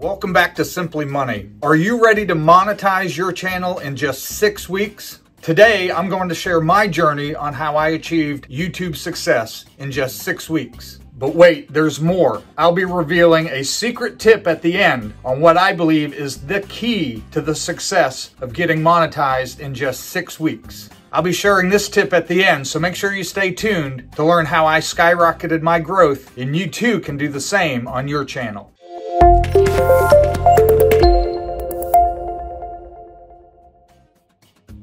Welcome back to Simply Money. Are you ready to monetize your channel in just six weeks? Today, I'm going to share my journey on how I achieved YouTube success in just six weeks. But wait, there's more. I'll be revealing a secret tip at the end on what I believe is the key to the success of getting monetized in just six weeks. I'll be sharing this tip at the end, so make sure you stay tuned to learn how I skyrocketed my growth, and you too can do the same on your channel.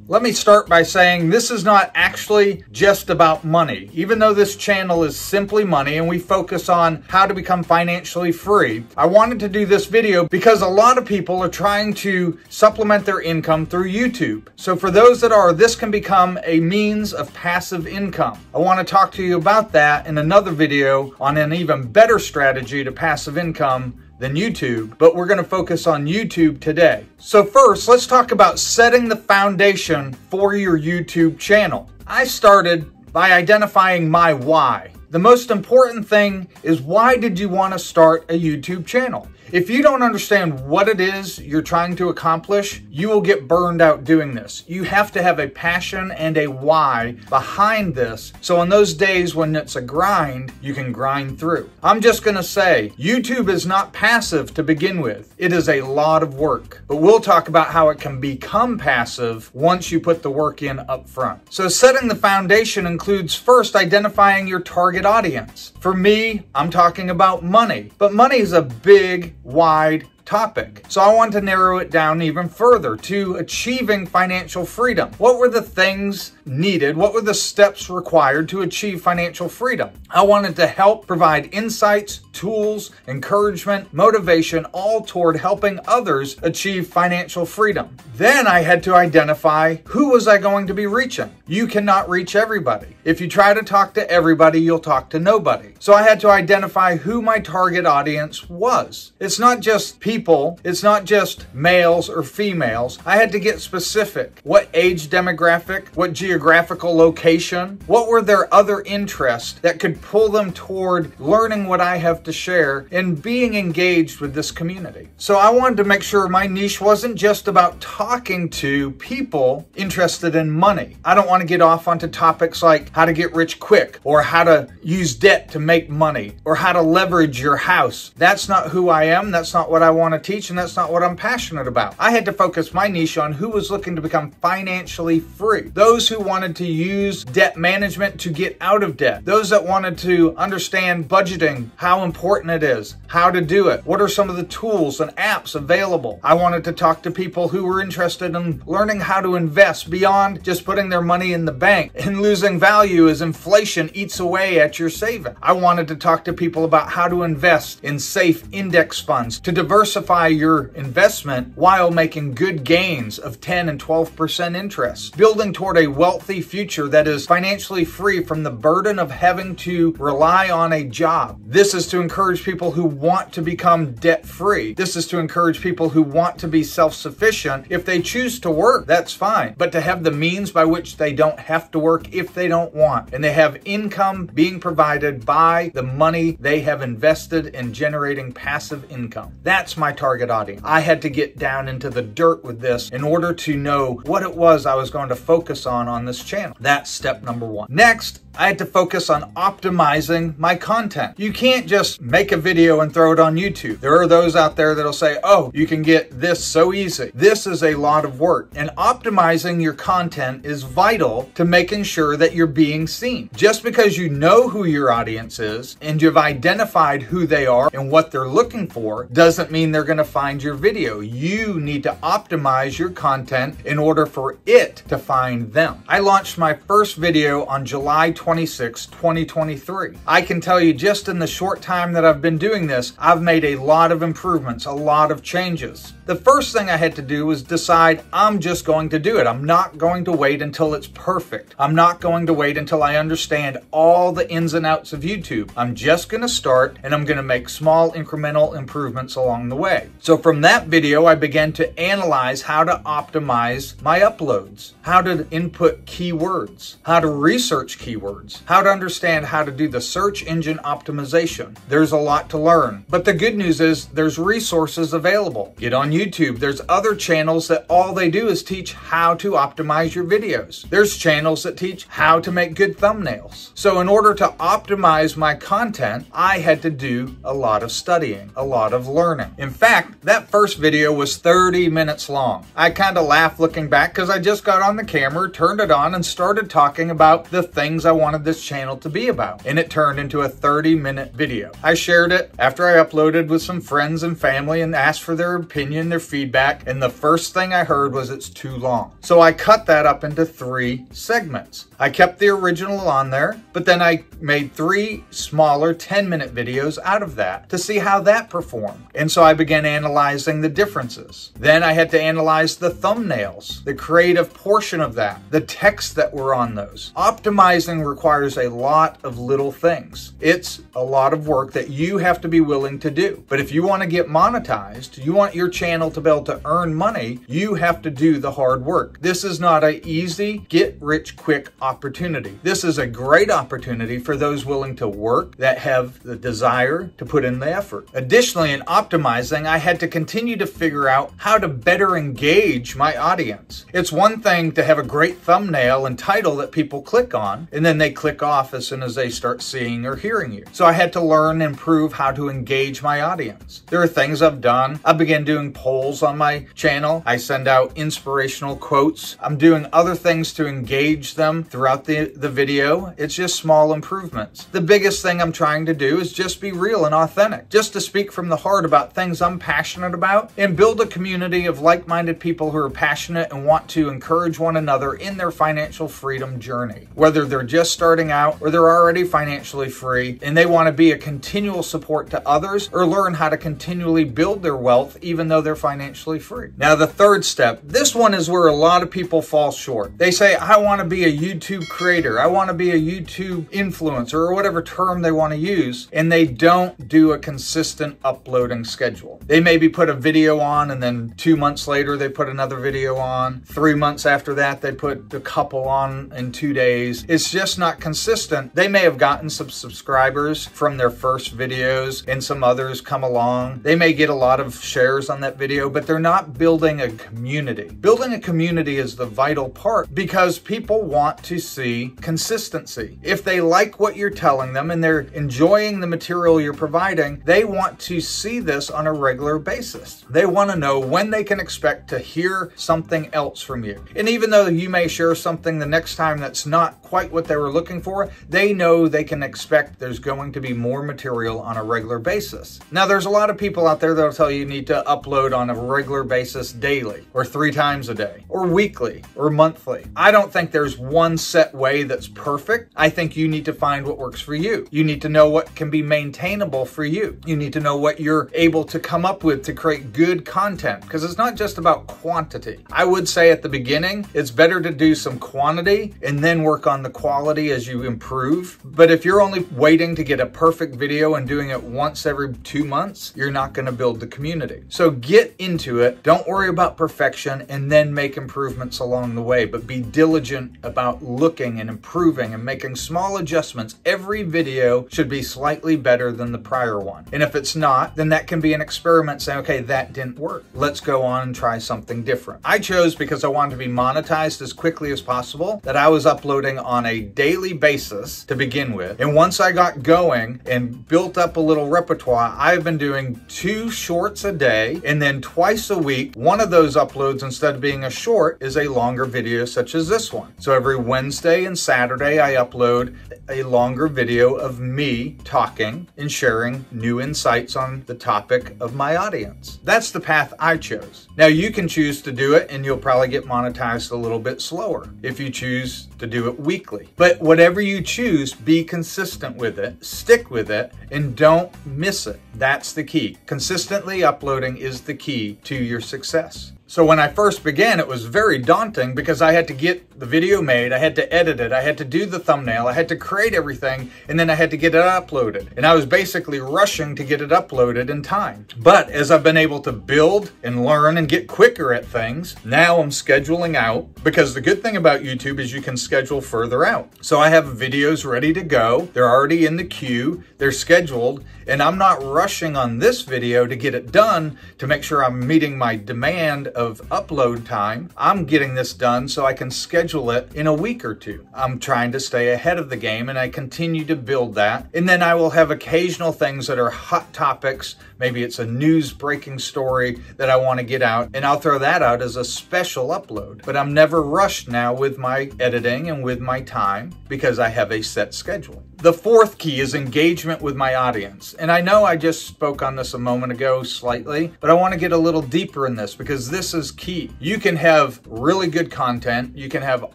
Let me start by saying this is not actually just about money. Even though this channel is simply money and we focus on how to become financially free, I wanted to do this video because a lot of people are trying to supplement their income through YouTube. So for those that are, this can become a means of passive income. I want to talk to you about that in another video on an even better strategy to passive income than YouTube, but we're going to focus on YouTube today. So first, let's talk about setting the foundation for your YouTube channel. I started by identifying my why. The most important thing is why did you want to start a YouTube channel? If you don't understand what it is you're trying to accomplish, you will get burned out doing this. You have to have a passion and a why behind this. So on those days when it's a grind, you can grind through. I'm just going to say, YouTube is not passive to begin with. It is a lot of work, but we'll talk about how it can become passive once you put the work in up front. So setting the foundation includes first identifying your target audience. For me, I'm talking about money, but money is a big wide topic. So I want to narrow it down even further to achieving financial freedom. What were the things needed? What were the steps required to achieve financial freedom? I wanted to help provide insights, tools, encouragement, motivation, all toward helping others achieve financial freedom. Then I had to identify who was I going to be reaching. You cannot reach everybody. If you try to talk to everybody, you'll talk to nobody. So I had to identify who my target audience was. It's not just people, it's not just males or females. I had to get specific. What age demographic, what geographical location, what were their other interests that could pull them toward learning what I have to share and being engaged with this community. So I wanted to make sure my niche wasn't just about talking to people interested in money. I don't want to get off onto topics like how to get rich quick or how to use debt to make money or how to leverage your house. That's not who I am. That's not what I want to teach and that's not what I'm passionate about. I had to focus my niche on who was looking to become financially free. Those who wanted to use debt management to get out of debt. Those that wanted to understand budgeting, how important it is, how to do it, what are some of the tools and apps available. I wanted to talk to people who were interested in learning how to invest beyond just putting their money in the bank and losing value as inflation eats away at your saving. I wanted to talk to people about how to invest in safe index funds to diversify your investment while making good gains of 10 and 12% interest, building toward a wealthy future that is financially free from the burden of having to rely on a job. This is to encourage people who want to become debt free. This is to encourage people who want to be self sufficient. If they choose to work, that's fine. But to have the means by which they don't have to work if they don't want, and they have income being provided by the money they have invested in generating passive income. That's my target audience. I had to get down into the dirt with this in order to know what it was I was going to focus on on this channel. That's step number one. Next, I had to focus on optimizing my content. You can't just make a video and throw it on YouTube. There are those out there that'll say, oh, you can get this so easy. This is a lot of work. And optimizing your content is vital to making sure that you're being seen. Just because you know who your audience is and you've identified who they are and what they're looking for doesn't mean they're going to find your video. You need to optimize your content in order for it to find them. I launched my first video on July 26, 2023. I can tell you just in the short time that I've been doing this, I've made a lot of improvements, a lot of changes. The first thing I had to do was decide I'm just going to do it. I'm not going to wait until it's perfect. I'm not going to wait until I understand all the ins and outs of YouTube. I'm just going to start and I'm going to make small incremental improvements along the way. So from that video, I began to analyze how to optimize my uploads, how to input keywords, how to research keywords how to understand how to do the search engine optimization. There's a lot to learn. But the good news is there's resources available. Get on YouTube. There's other channels that all they do is teach how to optimize your videos. There's channels that teach how to make good thumbnails. So in order to optimize my content, I had to do a lot of studying, a lot of learning. In fact, that first video was 30 minutes long. I kind of laugh looking back because I just got on the camera, turned it on, and started talking about the things I wanted this channel to be about. And it turned into a 30 minute video. I shared it after I uploaded with some friends and family and asked for their opinion, their feedback. And the first thing I heard was it's too long. So I cut that up into three segments. I kept the original on there, but then I made three smaller 10 minute videos out of that to see how that performed. And so I began analyzing the differences. Then I had to analyze the thumbnails, the creative portion of that, the text that were on those. Optimizing requires a lot of little things. It's a lot of work that you have to be willing to do. But if you want to get monetized, you want your channel to be able to earn money, you have to do the hard work. This is not a easy get rich quick opportunity. This is a great opportunity for those willing to work that have the desire to put in the effort. Additionally, in optimizing, I had to continue to figure out how to better engage my audience. It's one thing to have a great thumbnail and title that people click on, and then they click off as soon as they start seeing or hearing you. So I had to learn and prove how to engage my audience. There are things I've done. I began doing polls on my channel. I send out inspirational quotes. I'm doing other things to engage them throughout the, the video. It's just small improvements. The biggest thing I'm trying to do is just be real and authentic, just to speak from the heart about things I'm passionate about and build a community of like-minded people who are passionate and want to encourage one another in their financial freedom journey. Whether they're just starting out or they're already financially free and they want to be a continual support to others or learn how to continually build their wealth even though they're financially free. Now the third step, this one is where a lot of people fall short. They say, I want to be a YouTube YouTube creator. I want to be a YouTube influencer or whatever term they want to use. And they don't do a consistent uploading schedule. They maybe put a video on and then two months later they put another video on. Three months after that they put a couple on in two days. It's just not consistent. They may have gotten some subscribers from their first videos and some others come along. They may get a lot of shares on that video, but they're not building a community. Building a community is the vital part because people want to see consistency. If they like what you're telling them and they're enjoying the material you're providing, they want to see this on a regular basis. They want to know when they can expect to hear something else from you. And even though you may share something the next time that's not quite what they were looking for, they know they can expect there's going to be more material on a regular basis. Now, there's a lot of people out there that'll tell you you need to upload on a regular basis daily or three times a day or weekly or monthly. I don't think there's one set way that's perfect. I think you need to find what works for you. You need to know what can be maintainable for you. You need to know what you're able to come up with to create good content because it's not just about quantity. I would say at the beginning, it's better to do some quantity and then work on the quality as you improve. But if you're only waiting to get a perfect video and doing it once every two months, you're not going to build the community. So get into it. Don't worry about perfection and then make improvements along the way, but be diligent about looking and improving and making small adjustments. Every video should be slightly better than the prior one. And if it's not, then that can be an experiment saying, okay, that didn't work. Let's go on and try something different. I chose because I wanted to be monetized as quickly as possible that I was uploading on a daily basis to begin with. And once I got going and built up a little repertoire, I've been doing two shorts a day and then twice a week, one of those uploads instead of being a short is a longer video such as this one. So every Wednesday and Saturday, I upload a longer video of me talking and sharing new insights on the topic of my audience. That's the path I chose. Now, you can choose to do it and you'll probably get monetized a little bit slower if you choose to do it weekly. But whatever you choose, be consistent with it, stick with it, and don't miss it. That's the key. Consistently uploading is the key to your success. So when I first began, it was very daunting because I had to get the video made, I had to edit it, I had to do the thumbnail, I had to create everything, and then I had to get it uploaded. And I was basically rushing to get it uploaded in time. But as I've been able to build and learn and get quicker at things, now I'm scheduling out because the good thing about YouTube is you can schedule further out. So I have videos ready to go. They're already in the queue, they're scheduled, and I'm not rushing on this video to get it done to make sure I'm meeting my demand of upload time. I'm getting this done so I can schedule it in a week or two. I'm trying to stay ahead of the game and I continue to build that. And then I will have occasional things that are hot topics. Maybe it's a news breaking story that I want to get out and I'll throw that out as a special upload. But I'm never rushed now with my editing and with my time because I have a set schedule. The fourth key is engagement with my audience. And I know I just spoke on this a moment ago slightly, but I want to get a little deeper in this because this is key. You can have really good content, you can have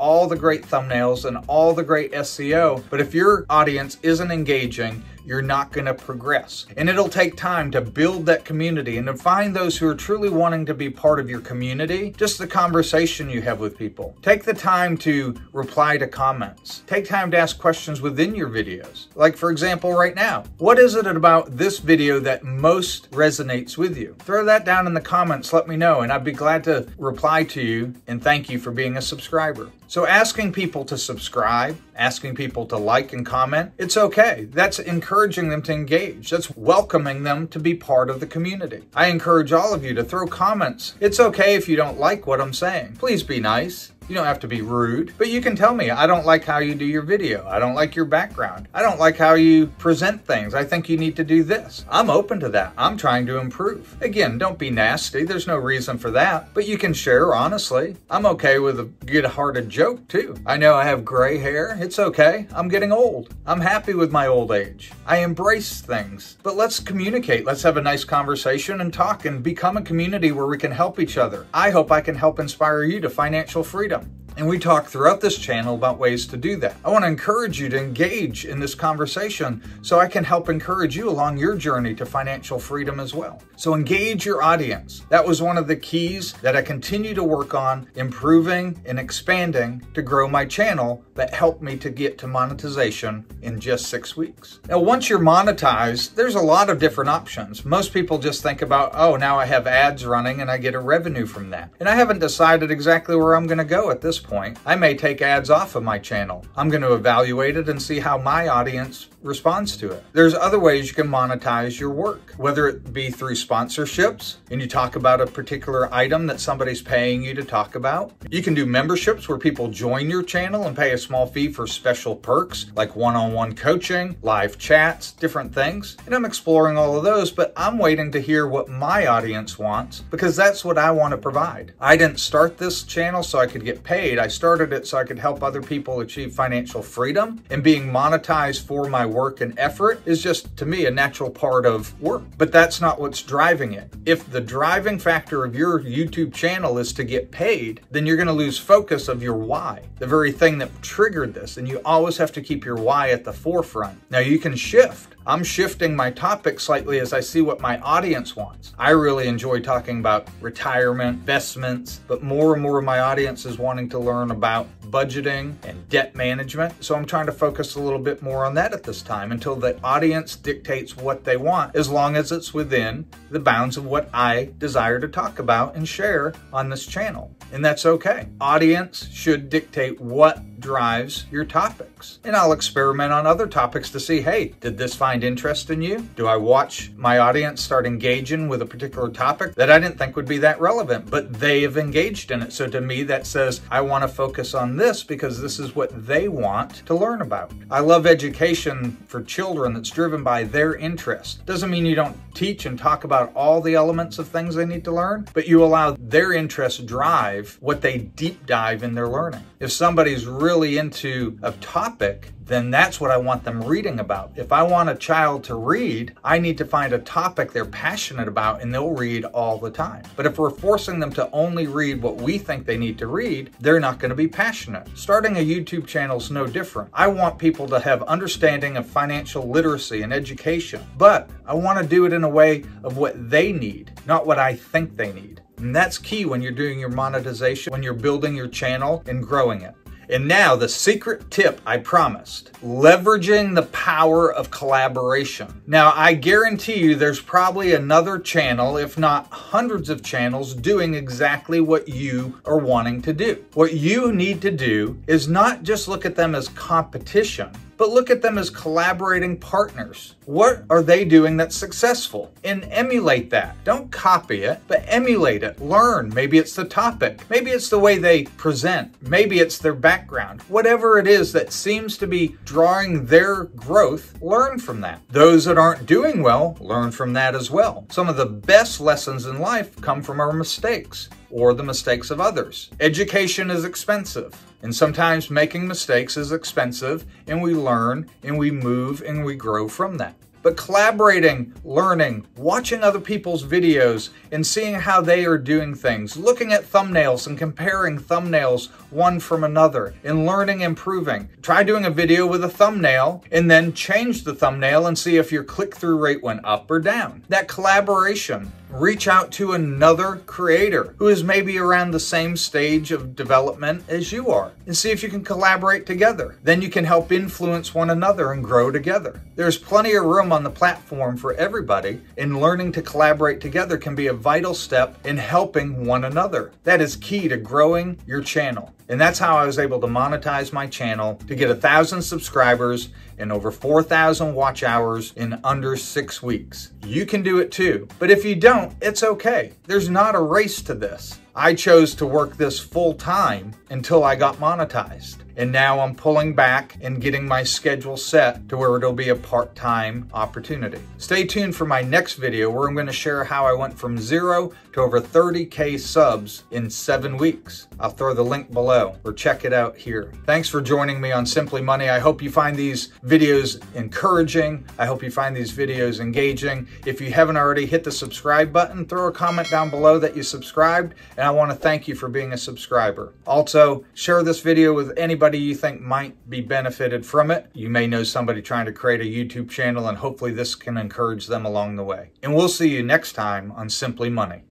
all the great thumbnails and all the great SEO, but if your audience isn't engaging, you're not going to progress. And it'll take time to build that community and to find those who are truly wanting to be part of your community, just the conversation you have with people. Take the time to reply to comments. Take time to ask questions within your videos. Like, for example, right now, what is it about this video that most resonates with you? Throw that down in the comments, let me know, and I'd be glad to reply to you and thank you for being a subscriber. So asking people to subscribe, asking people to like and comment, it's okay. That's encouraging them to engage. That's welcoming them to be part of the community. I encourage all of you to throw comments. It's okay if you don't like what I'm saying. Please be nice. You don't have to be rude, but you can tell me, I don't like how you do your video. I don't like your background. I don't like how you present things. I think you need to do this. I'm open to that. I'm trying to improve. Again, don't be nasty. There's no reason for that, but you can share honestly. I'm okay with a good hearted joke too. I know I have gray hair. It's okay. I'm getting old. I'm happy with my old age. I embrace things, but let's communicate. Let's have a nice conversation and talk and become a community where we can help each other. I hope I can help inspire you to financial freedom. And we talk throughout this channel about ways to do that. I want to encourage you to engage in this conversation so I can help encourage you along your journey to financial freedom as well. So engage your audience. That was one of the keys that I continue to work on improving and expanding to grow my channel that helped me to get to monetization in just six weeks. Now, once you're monetized, there's a lot of different options. Most people just think about, oh, now I have ads running and I get a revenue from that. And I haven't decided exactly where I'm going to go at this point, I may take ads off of my channel. I'm going to evaluate it and see how my audience responds to it. There's other ways you can monetize your work, whether it be through sponsorships and you talk about a particular item that somebody's paying you to talk about. You can do memberships where people join your channel and pay a small fee for special perks like one-on-one coaching, live chats, different things. And I'm exploring all of those, but I'm waiting to hear what my audience wants because that's what I want to provide. I didn't start this channel so I could get paid. I started it so I could help other people achieve financial freedom and being monetized for my work and effort is just, to me, a natural part of work. But that's not what's driving it. If the driving factor of your YouTube channel is to get paid, then you're going to lose focus of your why, the very thing that triggered this. And you always have to keep your why at the forefront. Now, you can shift. I'm shifting my topic slightly as I see what my audience wants. I really enjoy talking about retirement, investments, but more and more of my audience is wanting to learn about budgeting and debt management. So I'm trying to focus a little bit more on that at this time until the audience dictates what they want, as long as it's within the bounds of what I desire to talk about and share on this channel. And that's okay. Audience should dictate what drives your topics. And I'll experiment on other topics to see, hey, did this find interest in you? Do I watch my audience start engaging with a particular topic that I didn't think would be that relevant, but they have engaged in it. So to me, that says I want to focus on this because this is what they want to learn about. I love education for children that's driven by their interest. Doesn't mean you don't teach and talk about all the elements of things they need to learn, but you allow their interest drive what they deep dive in their learning. If somebody's really into a topic, then that's what I want them reading about. If I want a child to read, I need to find a topic they're passionate about and they'll read all the time. But if we're forcing them to only read what we think they need to read, they're not going to be passionate. Starting a YouTube channel is no different. I want people to have understanding of financial literacy and education, but I want to do it in a way of what they need, not what I think they need. And that's key when you're doing your monetization, when you're building your channel and growing it. And now the secret tip I promised, leveraging the power of collaboration. Now I guarantee you there's probably another channel, if not hundreds of channels doing exactly what you are wanting to do. What you need to do is not just look at them as competition, but look at them as collaborating partners. What are they doing that's successful? And emulate that. Don't copy it, but emulate it. Learn. Maybe it's the topic. Maybe it's the way they present. Maybe it's their background. Whatever it is that seems to be drawing their growth, learn from that. Those that aren't doing well, learn from that as well. Some of the best lessons in life come from our mistakes or the mistakes of others. Education is expensive, and sometimes making mistakes is expensive, and we learn and we move and we grow from that. But collaborating, learning, watching other people's videos and seeing how they are doing things, looking at thumbnails and comparing thumbnails one from another, and learning, improving. Try doing a video with a thumbnail and then change the thumbnail and see if your click through rate went up or down. That collaboration reach out to another creator who is maybe around the same stage of development as you are and see if you can collaborate together. Then you can help influence one another and grow together. There's plenty of room on the platform for everybody, and learning to collaborate together can be a vital step in helping one another. That is key to growing your channel. And that's how I was able to monetize my channel to get a thousand subscribers and over 4,000 watch hours in under six weeks. You can do it too. But if you don't, it's okay. There's not a race to this. I chose to work this full time until I got monetized. And now I'm pulling back and getting my schedule set to where it'll be a part-time opportunity. Stay tuned for my next video where I'm gonna share how I went from zero to over 30K subs in seven weeks. I'll throw the link below or check it out here. Thanks for joining me on Simply Money. I hope you find these videos encouraging. I hope you find these videos engaging. If you haven't already, hit the subscribe button, throw a comment down below that you subscribed, and I wanna thank you for being a subscriber. Also, share this video with anybody anybody you think might be benefited from it. You may know somebody trying to create a YouTube channel and hopefully this can encourage them along the way. And we'll see you next time on Simply Money.